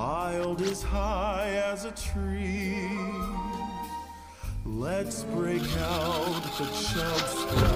piled as high as a tree. Let's break out the child's